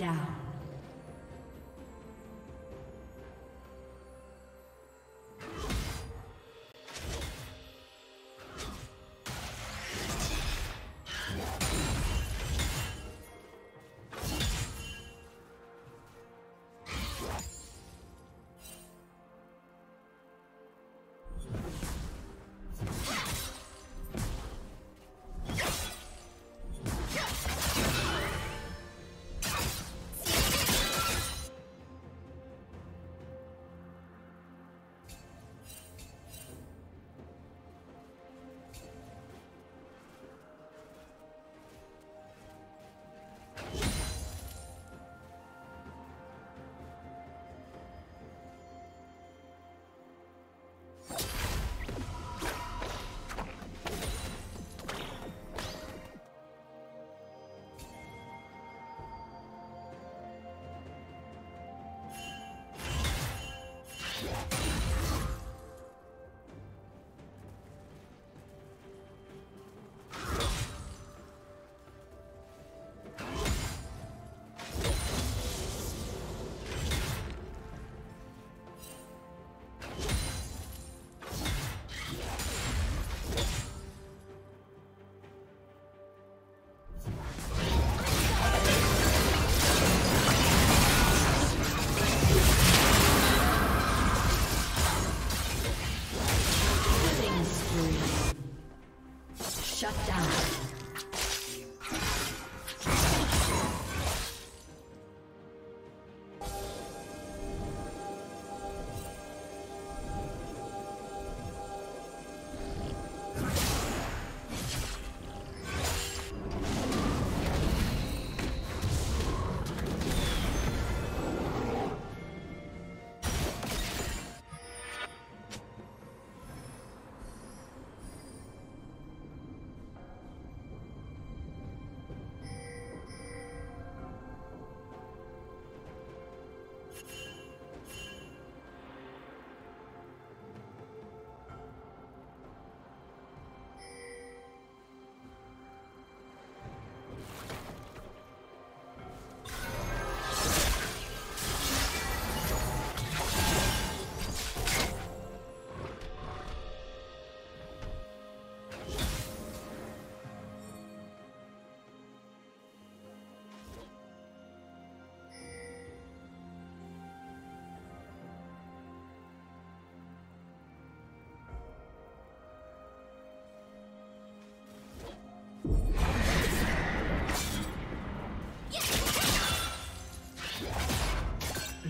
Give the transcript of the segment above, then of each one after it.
Down.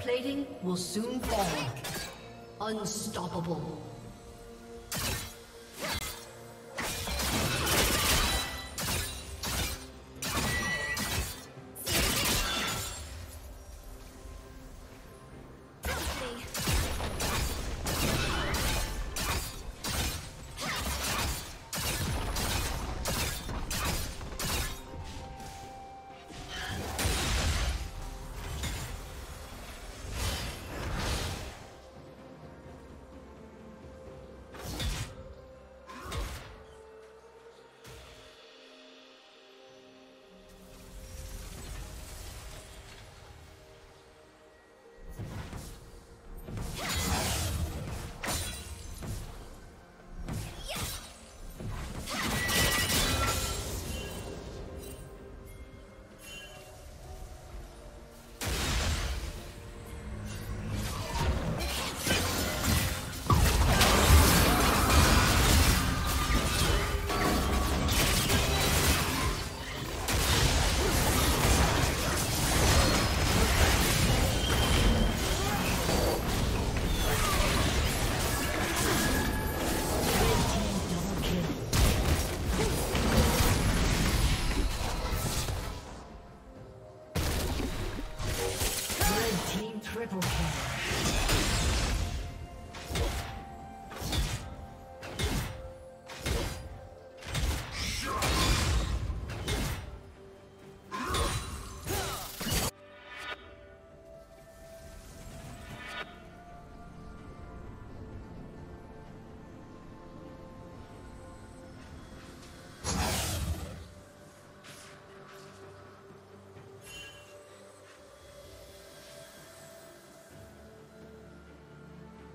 Plating will soon fall. Unstoppable.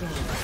destroyed.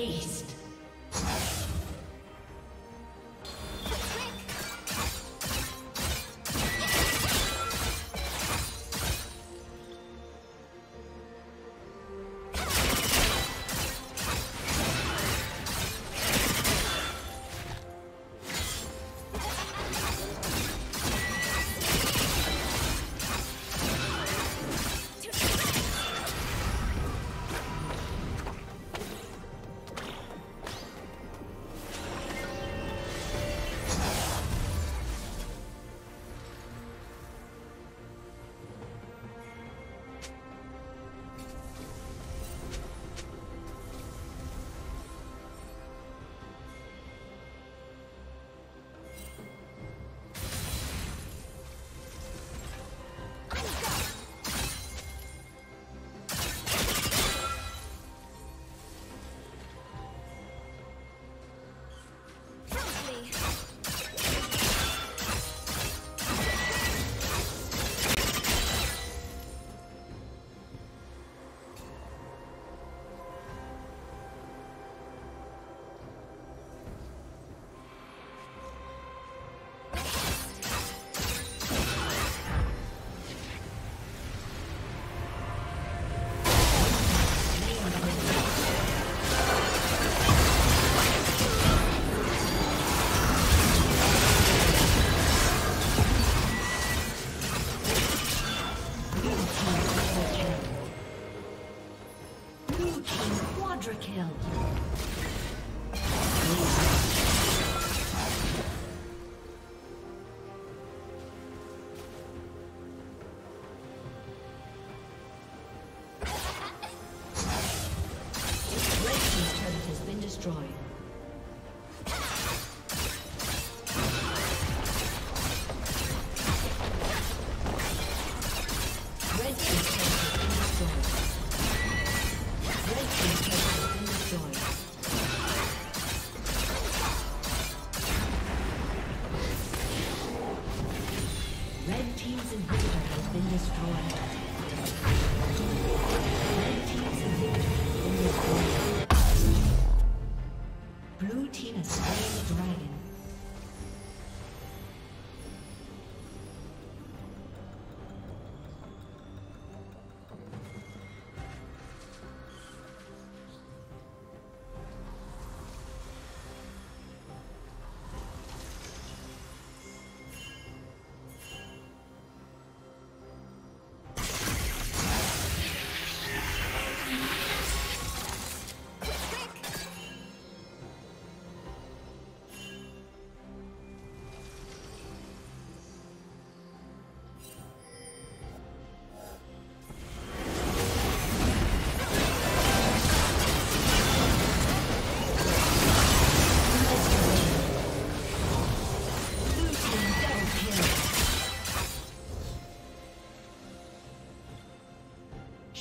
Red team's turret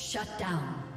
Shut down.